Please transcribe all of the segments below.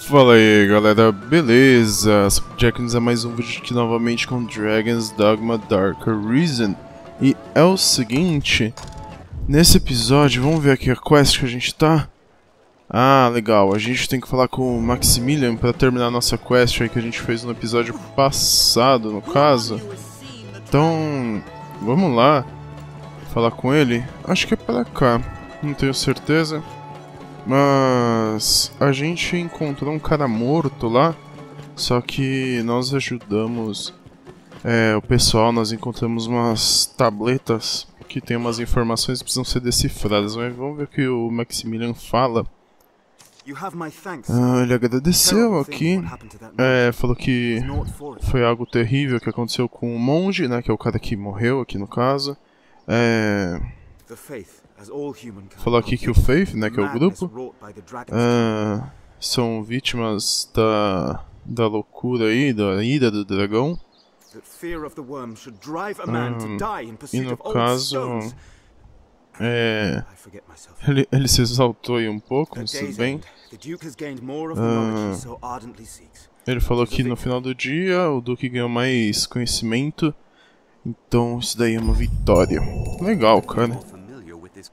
Fala aí galera, beleza? Jack nos é mais um vídeo aqui novamente com Dragon's Dogma Dark Arisen E é o seguinte, nesse episódio, vamos ver aqui a quest que a gente tá? Ah, legal, a gente tem que falar com o Maximilian para terminar a nossa quest aí que a gente fez no episódio passado, no caso. Então, vamos lá, falar com ele, acho que é para cá, não tenho certeza mas a gente encontrou um cara morto lá, só que nós ajudamos é, o pessoal, nós encontramos umas tabletas que tem umas informações que precisam ser decifradas. Mas vamos ver o que o Maximilian fala. Ah, ele agradeceu aqui, é, falou que foi algo terrível que aconteceu com o monge, né, que é o cara que morreu aqui no caso. É... Falou aqui que o Faith, né, que é o grupo, uh, são vítimas da, da loucura aí, da ira do dragão. e no caso, é, ele, ele se exaltou aí um pouco, mas tudo bem. Uh, ele falou que no final do dia o Duque ganhou mais conhecimento, então isso daí é uma vitória. Legal, cara.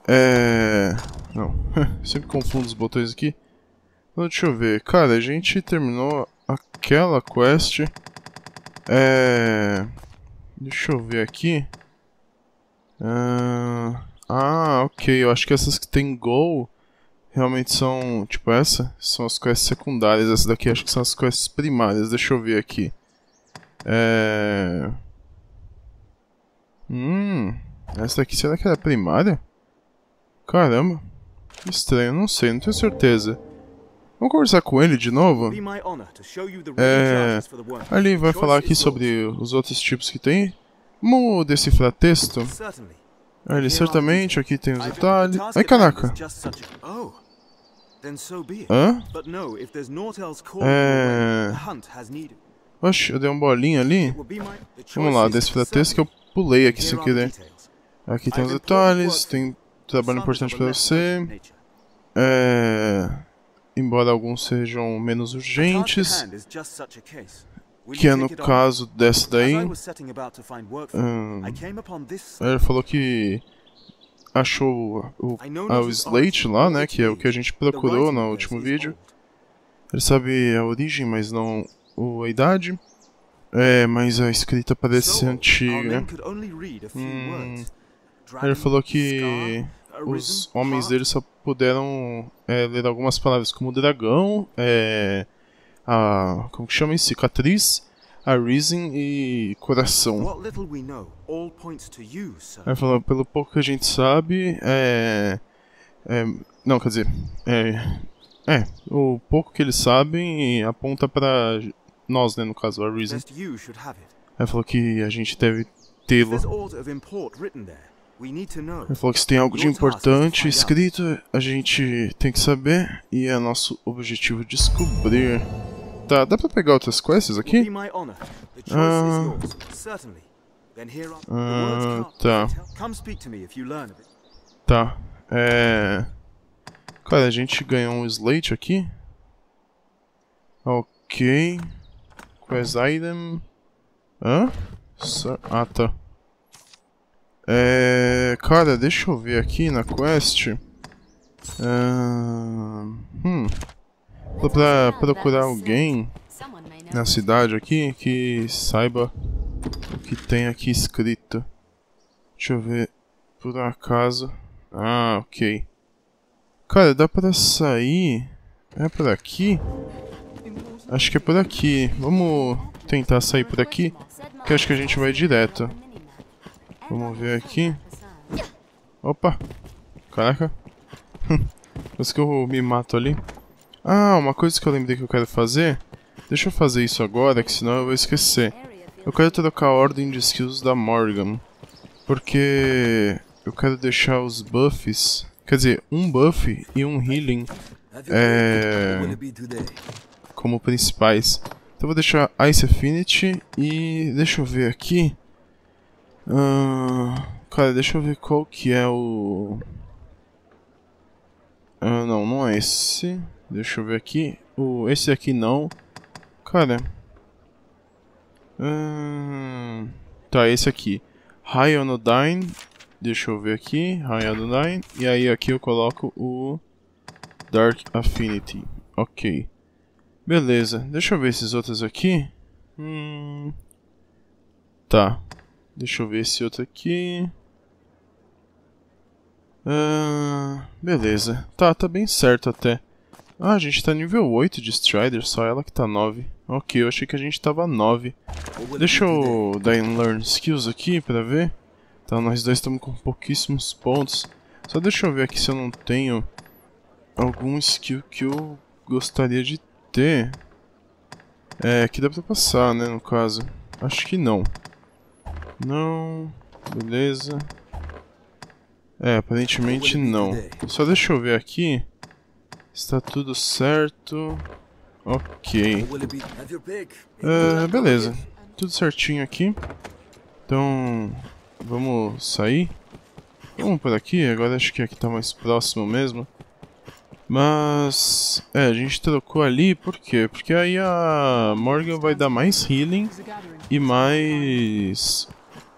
É... Não, sempre confundo os botões aqui. Então, deixa eu ver. Cara, a gente terminou aquela quest. É... Deixa eu ver aqui. Uh... Ah, ok. Eu acho que essas que tem gol realmente são... Tipo essa? São as quests secundárias. Essa daqui acho que são as quests primárias. Deixa eu ver aqui. É... Hum... Essa daqui será que era primária? Caramba. Estranho, não sei, não tenho certeza. Vamos conversar com ele de novo? É... Ali vai falar aqui sobre os outros tipos que tem. Vamos decifrar texto? Ali, certamente, aqui tem os detalhes. Ai, caraca. Hã? É... Oxe, eu dei uma bolinha ali. Vamos lá, decifrar texto que eu pulei aqui sem querer. Aqui tem os detalhes, tem trabalho importante para você. É, embora alguns sejam menos urgentes, que é no caso dessa daí. Hum, ele falou que achou o, o Slate lá, né, que é o que a gente procurou no último vídeo. Ele sabe a origem, mas não a idade. É, mas a escrita parece ser antiga. Hum, ele falou que os homens dele só puderam é, ler algumas palavras como dragão, é, a. como que chama isso? Cicatriz, a reason e coração. Ele falou, pelo pouco que a gente sabe, é. é não, quer dizer. É, é, o pouco que eles sabem aponta para nós, né, no caso, a reason. Ele falou que a gente deve tê-lo. Ele falou que se tem algo de importante escrito, a gente tem que saber e é nosso objetivo descobrir. Tá, dá pra pegar outras quests aqui? Ah, ah tá. Tá, é... Cara, a gente ganhou um slate aqui. Ok. Quest item. Hã? Ah, tá. É, cara, deixa eu ver aqui na quest. Uh, hum. Tô pra procurar alguém na cidade aqui que saiba o que tem aqui escrito. Deixa eu ver. Por acaso. Ah, ok. Cara, dá pra sair. É por aqui? Acho que é por aqui. Vamos tentar sair por aqui. Que acho que a gente vai direto. Vamos ver aqui. Opa! Caraca. Parece que eu me mato ali. Ah, uma coisa que eu lembrei que eu quero fazer. Deixa eu fazer isso agora, que senão eu vou esquecer. Eu quero trocar a ordem de skills da Morgan. Porque eu quero deixar os buffs... Quer dizer, um buff e um healing é, como principais. Então eu vou deixar Ice Affinity e deixa eu ver aqui. Uh, cara, deixa eu ver qual que é o... Uh, não, não é esse. Deixa eu ver aqui. O, esse aqui não. Cara. Hum, tá, esse aqui. High Anodyne. Deixa eu ver aqui. High Anodyne. E aí aqui eu coloco o Dark Affinity. Ok. Beleza. Deixa eu ver esses outros aqui. Hum, tá. Deixa eu ver esse outro aqui. Uh, beleza. Tá, tá bem certo até. Ah, a gente tá nível 8 de Strider, só ela que tá 9. Ok, eu achei que a gente tava 9. Deixa eu dar em Learn Skills aqui pra ver. Tá, nós dois estamos com pouquíssimos pontos. Só deixa eu ver aqui se eu não tenho algum skill que eu gostaria de ter. É, que dá pra passar, né, no caso. Acho que não. Não. Beleza. É, aparentemente não. Só deixa eu ver aqui. Está tudo certo. Ok. Uh, beleza. Tudo certinho aqui. Então, vamos sair. Vamos por aqui. Agora acho que aqui está mais próximo mesmo. Mas... É, a gente trocou ali. Por quê? Porque aí a Morgan vai dar mais healing e mais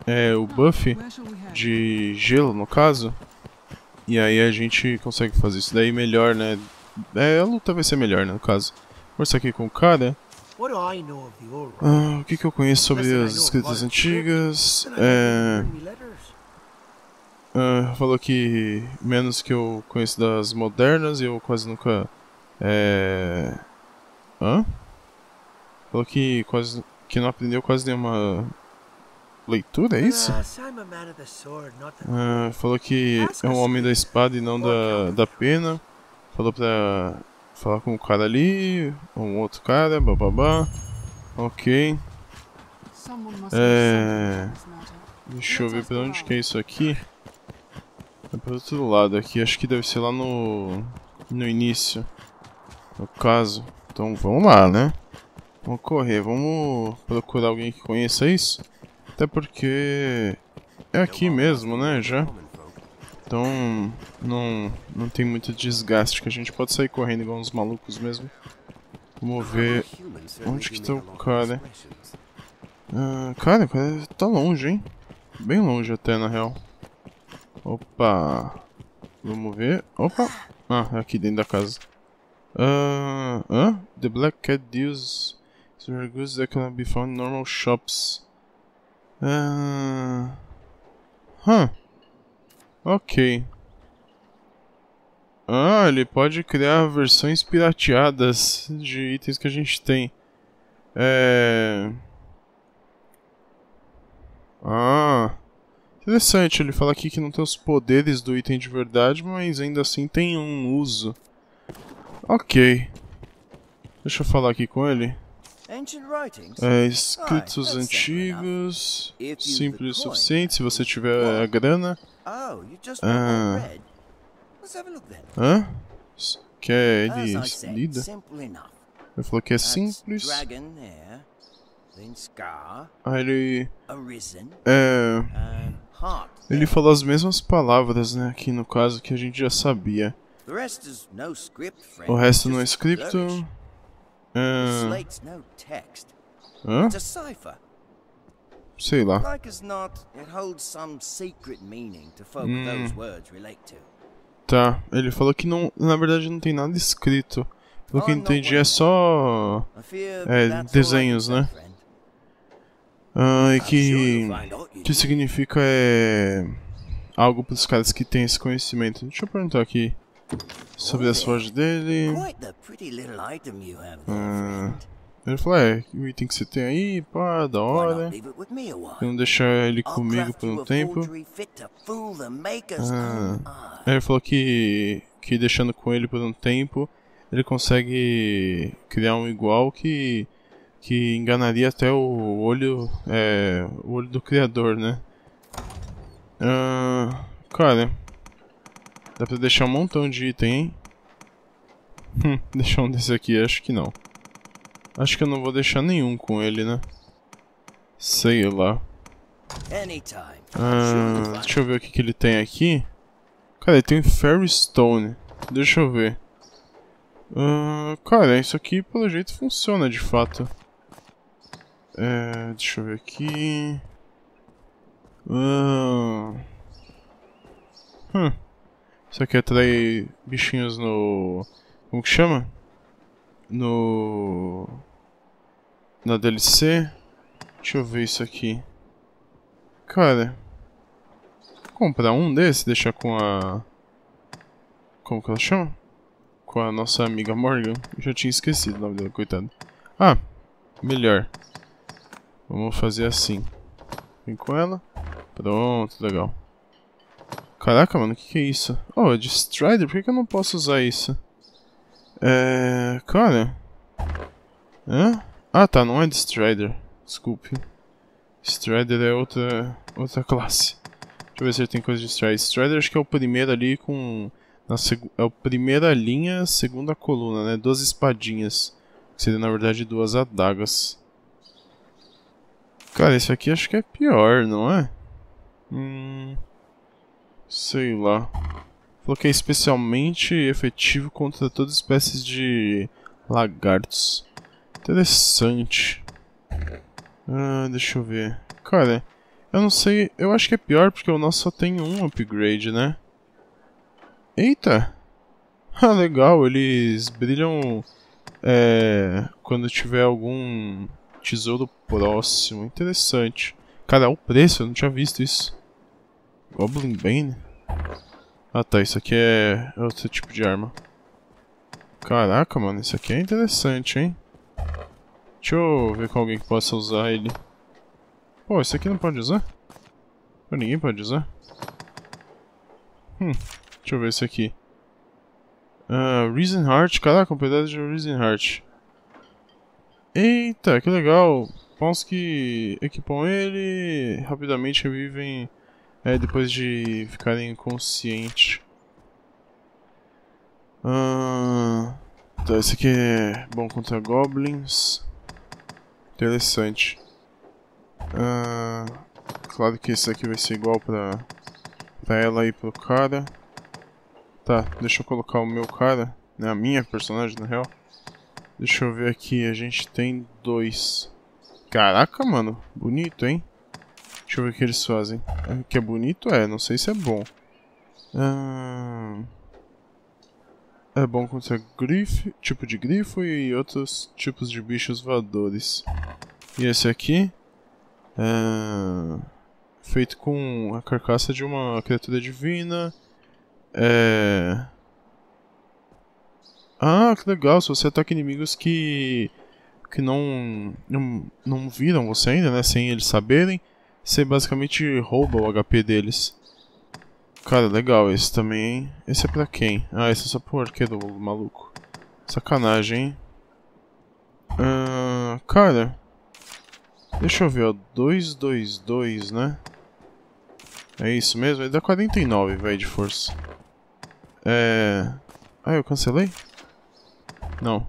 é, o buff de gelo, no caso. E aí a gente consegue fazer isso daí melhor, né? É, a luta vai ser melhor, né, no caso. Conversar aqui com o cara. Ah, o que, que eu conheço sobre as escritas antigas? É... Ah, falou que menos que eu conheço das modernas e eu quase nunca... É... Hã? Falou que quase que não aprendeu quase nenhuma leitura, é isso? Ah, falou que é um homem da espada e não da, da pena. Falou pra falar com o cara ali, um outro cara, bababá. Ok. É... Deixa eu ver pra onde que é isso aqui. É pro outro lado aqui, acho que deve ser lá no... No início. No caso. Então vamos lá, né? Vamos correr, vamos procurar alguém que conheça isso. Até porque é aqui mesmo, né, já. Então não, não tem muito desgaste, que a gente pode sair correndo igual uns malucos mesmo. Vamos ver onde que tá o cara. Ah, cara, o cara tá longe, hein? Bem longe até, na real. Opa. Vamos ver. Opa. Ah, é aqui dentro da casa. Uh, uh, the Black Cat deals goods that can be found in normal shops. Uh... Huh. Ok. Ah, ele pode criar versões pirateadas de itens que a gente tem. É... Ah... Interessante, ele fala aqui que não tem os poderes do item de verdade, mas ainda assim tem um uso. Ok. Deixa eu falar aqui com ele. É, escritos antigos, simples o suficiente se você tiver a grana. Ah. Hã? Quer ele lida? Ele falou que é simples. Aí ele... É... Ele falou as mesmas palavras, né, aqui no caso que a gente já sabia. O resto não é script. Uh... Hã? Sei lá. Hum. Tá, ele falou que não, na verdade não tem nada escrito. Pelo que eu entendi é só é, desenhos, né? Ah, e que que significa é algo para os caras que têm esse conhecimento. Deixa eu perguntar aqui sobre as fotos dele. Ah, ele falou, é, o item que você tem aí, pá, da hora. Não deixar ele comigo por um tempo. Ah, ele falou que, que deixando com ele por um tempo, ele consegue criar um igual que, que enganaria até o olho, é, o olho do criador, né? Ah, cara, Dá pra deixar um montão de item, hein? Hum, deixar um desse aqui, acho que não. Acho que eu não vou deixar nenhum com ele, né? Sei lá. Ah, deixa eu ver o que, que ele tem aqui. Cara, ele tem Fairy Stone. Deixa eu ver. Uh, cara, isso aqui pelo jeito funciona de fato. É, deixa eu ver aqui. Uh, hum. Isso aqui atrai bichinhos no. Como que chama? No. Na DLC. Deixa eu ver isso aqui. Cara. Comprar um desse, deixar com a. Como que ela chama? Com a nossa amiga Morgan. Eu já tinha esquecido o nome dela, coitado. Ah, melhor. Vamos fazer assim. Vem com ela. Pronto, legal. Caraca, mano, o que, que, é isso? Oh, é de Strider? Por que, que, eu não posso usar isso? É... Cara... Hã? Ah, tá, não é de Strider. Desculpe. Strider é outra, outra classe. Deixa eu ver se ele tem coisa de Strider. Strider acho que é o primeiro ali com... Na seg... É a primeira linha, segunda coluna, né? Duas espadinhas. Que seria, na verdade, duas adagas. Cara, esse aqui acho que é pior, não é? Hum... Sei lá. Falou que é especialmente efetivo contra todas as espécies de lagartos. Interessante. Ah, deixa eu ver. Cara, eu não sei. Eu acho que é pior porque o nosso só tem um upgrade, né? Eita! Ah, legal. Eles brilham é, quando tiver algum tesouro próximo. Interessante. Cara, o preço, eu não tinha visto isso. Goblin Bane? Ah tá, isso aqui é outro tipo de arma. Caraca, mano, isso aqui é interessante, hein? Deixa eu ver com alguém que possa usar ele. Pô, esse aqui não pode usar? Pô, ninguém pode usar? Hum, deixa eu ver esse aqui. Uh, Reason Heart, caraca, um pedaço de Reason Heart. Eita, que legal. Pãos que equipam ele rapidamente revivem é, depois de ficarem inconscientes. Ah, tá, esse aqui é bom contra goblins. Interessante. Ah, claro que esse aqui vai ser igual pra, pra ela e pro cara. Tá, deixa eu colocar o meu cara, né, a minha personagem na real. Deixa eu ver aqui, a gente tem dois. Caraca, mano, bonito, hein? Deixa eu ver o que eles fazem. É, que é bonito? É, não sei se é bom. Ah, é bom contra grifo, tipo de grifo e outros tipos de bichos voadores. E esse aqui? É... Feito com a carcaça de uma criatura divina. É... Ah, que legal. Se você ataca inimigos que que não, não, não viram você ainda, né? Sem eles saberem, você basicamente rouba o HP deles. Cara, legal esse também, hein? Esse é pra quem? Ah, esse é só pro arqueiro maluco. Sacanagem, hein? Uh, cara... Deixa eu ver, ó. 222, né? É isso mesmo? Ele dá 49, velho, de força. É... Ah, eu cancelei? Não.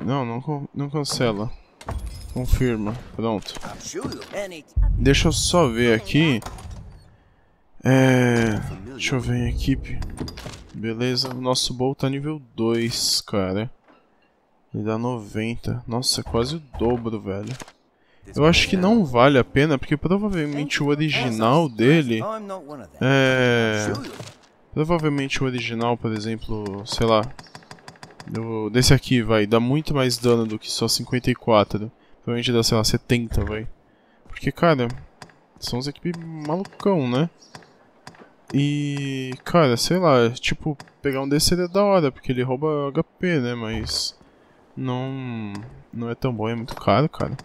Não, não, não cancela. Confirma. Pronto. Deixa eu só ver aqui. É... Deixa eu ver em equipe. Beleza, o nosso bowl tá nível 2, cara. Ele dá 90. Nossa, é quase o dobro, velho. Eu acho que não vale a pena, porque provavelmente o original dele... É... Provavelmente o original, por exemplo, sei lá... Desse aqui, vai, dá muito mais dano do que só 54. Provavelmente dá, sei lá, 70, vai. Porque, cara, são os equipes malucão, né? E, cara, sei lá, tipo, pegar um desse seria da hora, porque ele rouba HP, né? Mas não, não é tão bom, é muito caro, cara.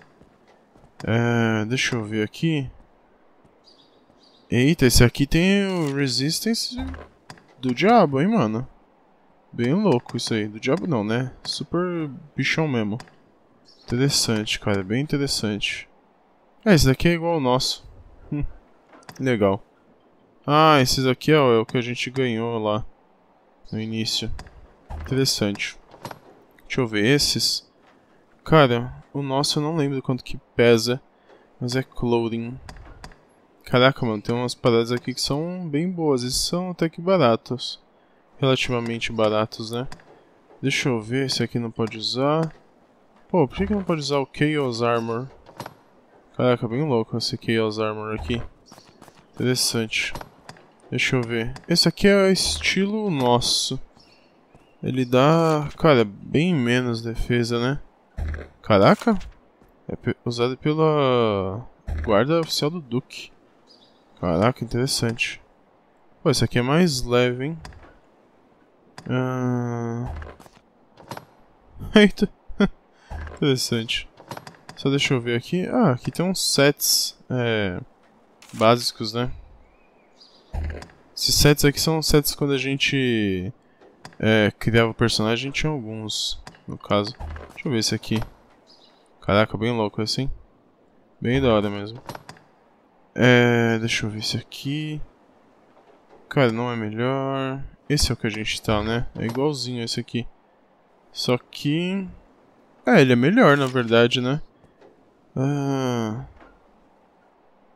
É, deixa eu ver aqui. Eita, esse aqui tem o Resistance do diabo, hein, mano. Bem louco isso aí. Do diabo não, né? Super bichão mesmo. Interessante, cara. Bem interessante. É, esse daqui é igual ao nosso. Hum, legal. Ah, esses aqui ó, é o que a gente ganhou lá. No início. Interessante. Deixa eu ver esses. Cara, o nosso eu não lembro quanto que pesa. Mas é clothing. Caraca, mano, tem umas paradas aqui que são bem boas. Esses são até que baratos. relativamente baratos, né? Deixa eu ver, esse aqui não pode usar. Pô, por que, que não pode usar o Chaos Armor? Caraca, bem louco esse Chaos Armor aqui. Interessante. Deixa eu ver. Esse aqui é estilo nosso. Ele dá, cara, bem menos defesa, né? Caraca! É usado pela guarda oficial do Duque. Caraca, interessante. Pô, esse aqui é mais leve, hein? Ah... Eita! Interessante. Só deixa eu ver aqui. Ah, aqui tem uns sets é, básicos, né? Esses sets aqui são sets quando a gente é, criava o personagem, tinha alguns, no caso. Deixa eu ver esse aqui. Caraca, bem louco assim. Bem da hora mesmo. É, deixa eu ver esse aqui. Cara, não é melhor. Esse é o que a gente tá, né? É igualzinho esse aqui. Só que... É, ele é melhor, na verdade, né? Ah...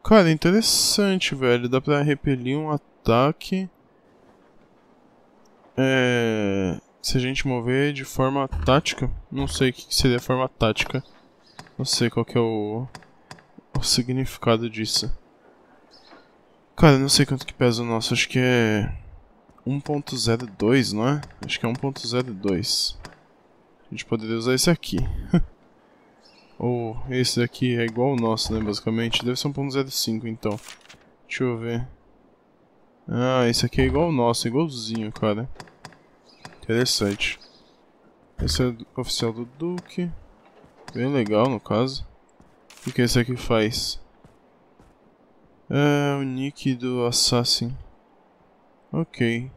Cara, interessante, velho. Dá pra repelir um ataque. É... Se a gente mover de forma tática. Não sei o que seria forma tática. Não sei qual que é o... O significado disso. Cara, não sei quanto que pesa o nosso. Acho que é... 1.02, não é? Acho que é 1.02. A gente poderia usar esse aqui. Ou esse daqui é igual ao nosso, né, basicamente. Deve ser 1.05, então. Deixa eu ver. Ah, esse aqui é igual ao nosso, igualzinho, cara. Interessante. Esse é o oficial do Duque. Bem legal, no caso. O que esse aqui faz? É o nick do Assassin. Ok.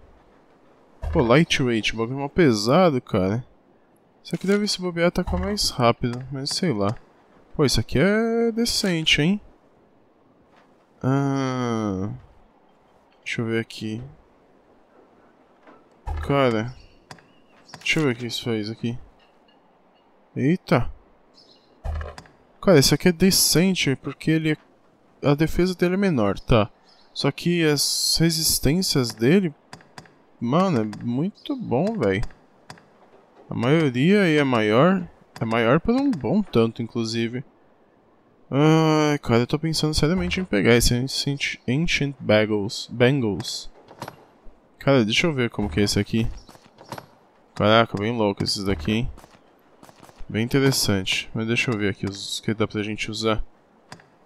Pô, lightweight, o bagulho mal pesado, cara. Isso aqui deve se bobear atacar mais rápido, mas sei lá. Pô, isso aqui é decente, hein? Ah... Deixa eu ver aqui. Cara... Deixa eu ver o que isso faz aqui. Eita! Cara, esse aqui é decente, porque ele é... A defesa dele é menor, tá. Só que as resistências dele... Mano, é muito bom, velho. A maioria é maior. É maior por um bom tanto, inclusive. Ai, cara, eu tô pensando seriamente em pegar esse Ancient, Ancient Bagels. Bengals. Cara, deixa eu ver como que é esse aqui. Caraca, bem louco esses daqui, hein? Bem interessante. Mas deixa eu ver aqui os que dá pra gente usar.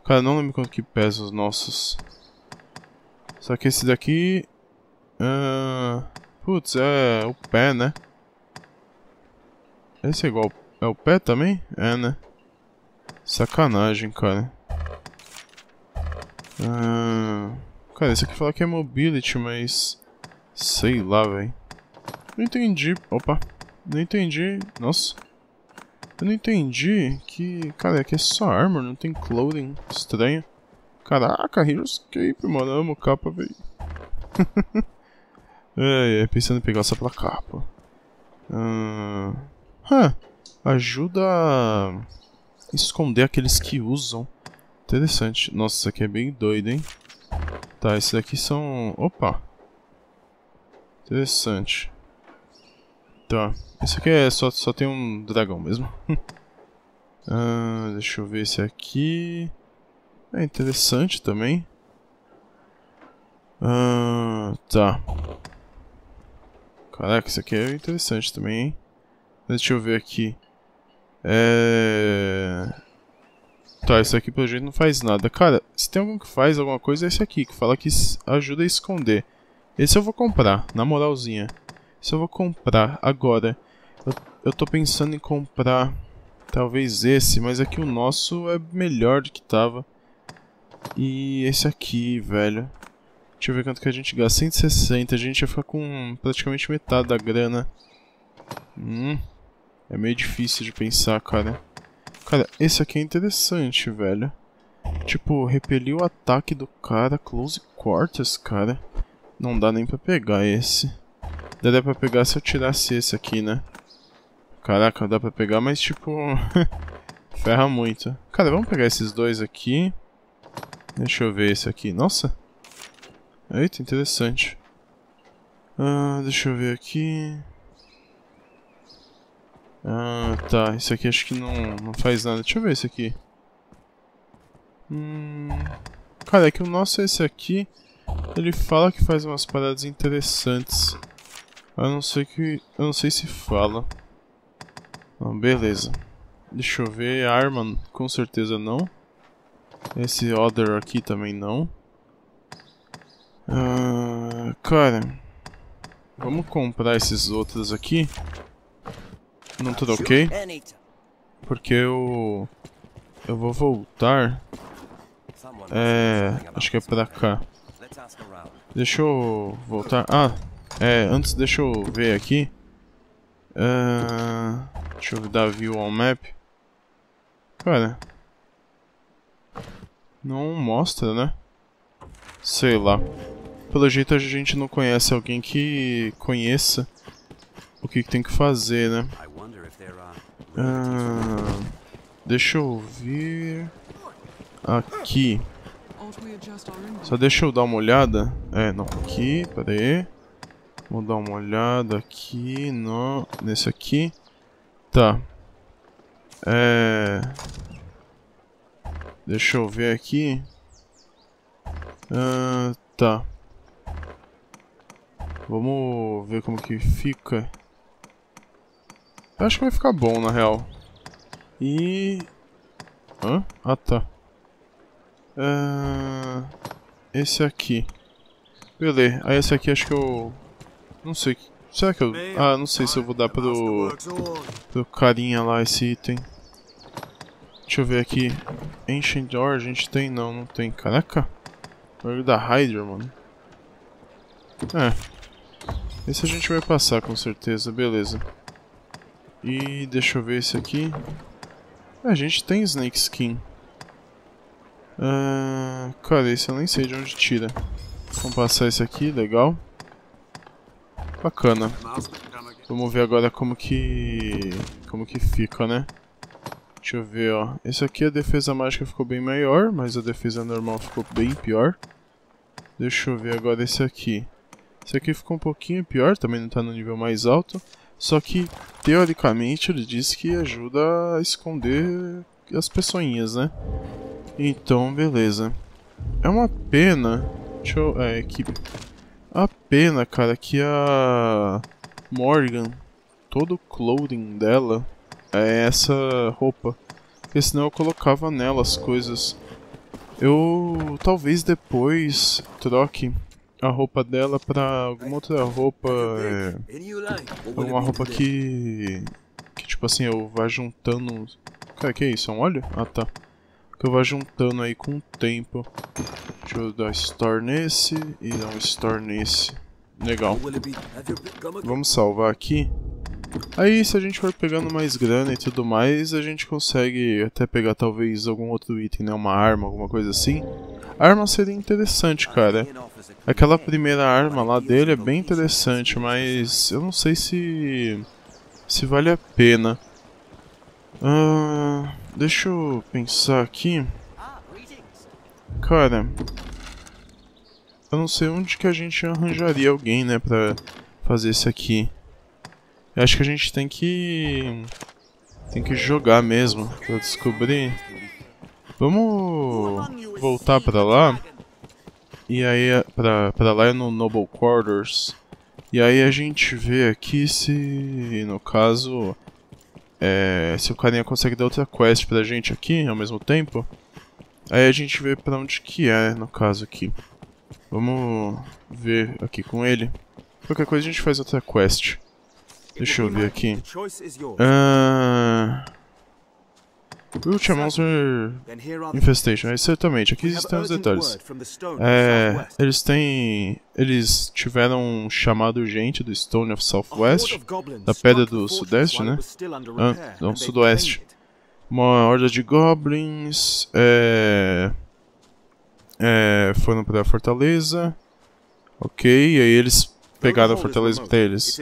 Cara, não lembro quanto que pesa os nossos. Só que esse daqui... Uh... Putz, é o pé, né? Esse é igual. É o pé também? É, né? Sacanagem, cara. Ah, cara, esse aqui fala que é mobility, mas. Sei lá, velho. Não entendi. Opa. Não entendi. Nossa. Eu não entendi que. Cara, aqui é só armor, não tem clothing. Estranho. Caraca, Heroescape, mano. amo capa, velho. é, é, pensando em pegar só pela capa. Ah. Huh, ajuda a esconder aqueles que usam. Interessante. Nossa, isso aqui é bem doido, hein? Tá, esses aqui são... Opa! Interessante. Tá. Esse aqui é só, só tem um dragão mesmo. ah, deixa eu ver esse aqui. É interessante também. Ah, tá. Caraca, esse aqui é interessante também, hein? Deixa eu ver aqui. É... Tá, esse aqui pelo jeito não faz nada. Cara, se tem algum que faz alguma coisa é esse aqui, que fala que ajuda a esconder. Esse eu vou comprar, na moralzinha. Esse eu vou comprar agora. Eu, eu tô pensando em comprar talvez esse, mas aqui o nosso é melhor do que tava. E esse aqui, velho. Deixa eu ver quanto que a gente gasta. 160, a gente ia ficar com praticamente metade da grana. Hum... É meio difícil de pensar, cara. Cara, esse aqui é interessante, velho. Tipo, repelir o ataque do cara close quarters, cara. Não dá nem pra pegar esse. Daria pra pegar se eu tirasse esse aqui, né? Caraca, dá pra pegar, mas tipo... ferra muito. Cara, vamos pegar esses dois aqui. Deixa eu ver esse aqui. Nossa! Eita, interessante. Ah, deixa eu ver aqui. Ah, tá. Isso aqui acho que não, não faz nada. Deixa eu ver esse aqui. Hum... Cara, é que o nosso é esse aqui. Ele fala que faz umas paradas interessantes. Eu não sei que. Eu não sei se fala. Beleza. Deixa eu ver. Arma, com certeza não. Esse Other aqui também não. Uh, cara, vamos comprar esses outros aqui. Não troquei. Porque eu. Eu vou voltar. É. Acho que é pra cá. Deixa eu voltar. Ah, é. Antes, deixa eu ver aqui. Uh, deixa eu dar view on map. Cara. Não mostra, né? Sei lá. Pelo jeito a gente não conhece alguém que conheça o que, que tem que fazer, né? Ah, deixa eu ver... Aqui. Só deixa eu dar uma olhada. É, não, aqui, pera aí. Vou dar uma olhada aqui, no, nesse aqui. Tá. É... Deixa eu ver aqui. Ah, tá. Vamos ver como que fica. Eu acho que vai ficar bom, na real. E... Hã? Ah, tá. Uh, esse aqui. Beleza. Aí esse aqui acho que eu... Não sei. Será que eu... Ah, não sei se eu vou dar pro... Pro carinha lá esse item. Deixa eu ver aqui. Ancient Door a gente tem? Não, não tem. Caraca. Olho da Hydra, mano. É. Esse a gente vai passar com certeza, beleza. E deixa eu ver esse aqui. A gente tem Snake Skin. Uh, cara, esse eu nem sei de onde tira. Vamos passar esse aqui, legal. Bacana. Vamos ver agora como que... Como que fica, né? Deixa eu ver, ó. Esse aqui a defesa mágica ficou bem maior, mas a defesa normal ficou bem pior. Deixa eu ver agora esse aqui. Esse aqui ficou um pouquinho pior, também não está no nível mais alto. Só que, teoricamente, ele diz que ajuda a esconder as pessoinhas, né? Então, beleza. É uma pena... Deixa eu... É, equipe. A pena, cara, que a... Morgan, todo o clothing dela é essa roupa. Porque senão eu colocava nela as coisas. Eu talvez depois troque a roupa dela pra alguma outra roupa. É, alguma roupa que. Que tipo assim, eu vá juntando. Cara, que é isso? É um óleo? Ah tá. Que eu vá juntando aí com o tempo. Deixa eu dar store nesse e dar um store nesse. Legal. Vamos salvar aqui. Aí se a gente for pegando mais grana e tudo mais, a gente consegue até pegar talvez algum outro item, né? Uma arma, alguma coisa assim. A arma seria interessante, cara. Aquela primeira arma lá dele é bem interessante, mas eu não sei se... se vale a pena. Uh, deixa eu pensar aqui. Cara, eu não sei onde que a gente arranjaria alguém, né, pra fazer isso aqui. Eu acho que a gente tem que... Tem que jogar mesmo pra descobrir. Vamos voltar pra lá. E aí, pra, pra lá é no Noble Quarters. E aí a gente vê aqui se, no caso, é, se o carinha consegue dar outra quest pra gente aqui ao mesmo tempo. Aí a gente vê pra onde que é, no caso aqui. Vamos ver aqui com ele. Qualquer coisa a gente faz outra quest. Deixa eu ver aqui. Ah... Root Monster Infestation, exatamente, aqui estão os detalhes. É, eles têm. Eles tiveram um chamado urgente do Stone of Southwest, da Pedra do Sudeste, né? Ah, não, Sudoeste. Uma horda de goblins. É, é, foram para a fortaleza. Ok, aí eles pegaram a fortaleza para eles.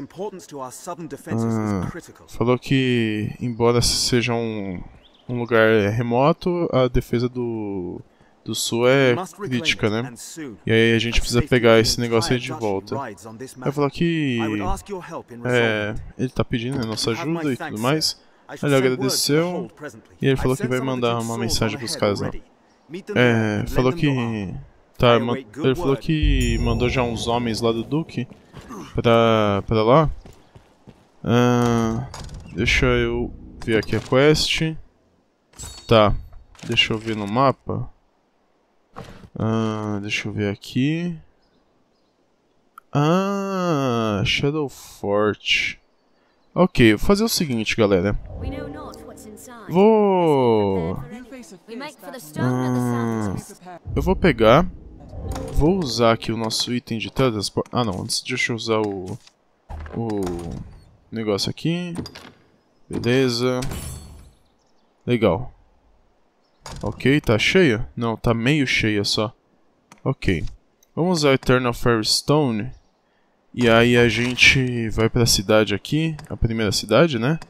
Ah, falou que, embora seja um, um lugar remoto, a defesa do, do Sul é crítica, né? E aí a gente precisa pegar esse negócio aí de volta. Aí falou que é, ele tá pedindo a nossa ajuda e tudo mais. Ele agradeceu e ele falou que vai mandar uma mensagem pros caras lá. É, falou que tá, ele falou que mandou já uns homens lá do Duque pra, pra lá. Uh, deixa eu ver aqui a quest. Tá, deixa eu ver no mapa. Ah, deixa eu ver aqui. Ah, Shadow Fort. Ok, vou fazer o seguinte, galera. Vou... Ah, eu vou pegar... Vou usar aqui o nosso item de teletransporte... Ah, não. Antes deixa eu usar o... O... Negócio aqui. Beleza. Legal. Ok, tá cheia? Não, tá meio cheia só. Ok. Vamos usar Eternal Firestone. E aí a gente vai pra cidade aqui, a primeira cidade, né?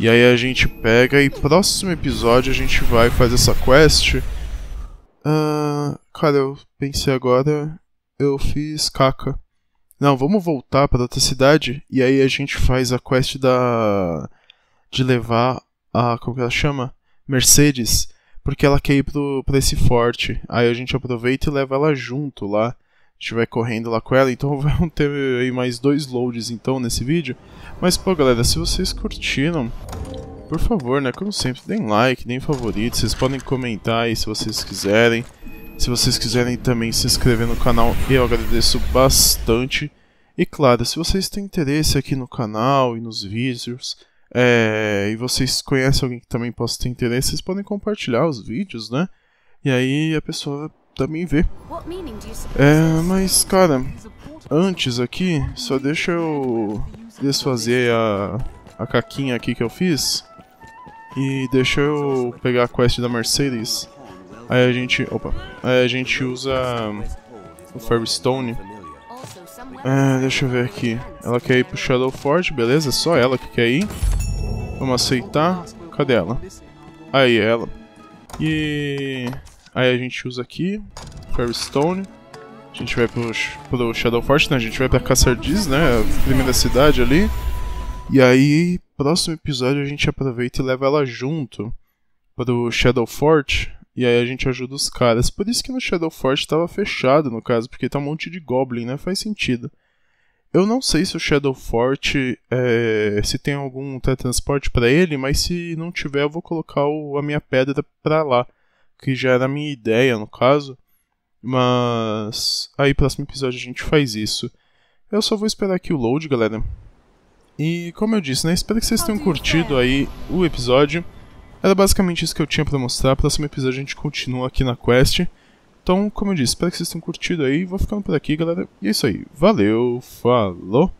E aí a gente pega e próximo episódio a gente vai fazer essa quest. Uh, cara, eu pensei agora, eu fiz caca. Não, vamos voltar para outra cidade e aí a gente faz a quest da de levar a como que ela chama? Mercedes porque ela quer ir pro, pra esse forte. Aí a gente aproveita e leva ela junto lá. A gente vai correndo lá com ela, então vão ter aí mais dois loads então nesse vídeo. Mas pô galera, se vocês curtiram, por favor, né, como sempre, deem like, deem favorito, vocês podem comentar aí se vocês quiserem. Se vocês quiserem também se inscrever no canal, eu agradeço bastante. E claro, se vocês têm interesse aqui no canal e nos vídeos, é, e vocês conhecem alguém que também possa ter interesse, vocês podem compartilhar os vídeos, né? E aí a pessoa também vê. É, mas cara, antes aqui, só deixa eu desfazer a, a caquinha aqui que eu fiz. E deixa eu pegar a quest da Mercedes. Aí a gente. Opa. Aí a gente usa o Firestone. É, deixa eu ver aqui. Ela quer ir pro Shadow Fort, beleza? Só ela que quer ir. Vamos aceitar. Cadê ela? Aí, ela. E... Aí a gente usa aqui. Firestone. A gente vai pro, pro Shadowfort, né? A gente vai pra Caçardiz, né? A primeira cidade ali. E aí, próximo episódio a gente aproveita e leva ela junto pro Shadowfort. E aí a gente ajuda os caras. Por isso que no Shadowfort tava fechado, no caso, porque tá um monte de Goblin, né? Faz sentido. Eu não sei se o Shadow Forte é, se tem algum teletransporte para ele, mas se não tiver, eu vou colocar o, a minha pedra para lá, que já era a minha ideia no caso. Mas aí próximo episódio a gente faz isso. Eu só vou esperar aqui o load, galera. E como eu disse, né, espero que vocês tenham curtido aí o episódio. Era basicamente isso que eu tinha para mostrar. Próximo episódio a gente continua aqui na quest. Então, como eu disse, espero que vocês tenham curtido aí. Vou ficando por aqui, galera. E é isso aí. Valeu, falou!